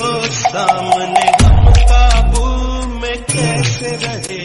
हो सामने गम काबू में कैसे रहे?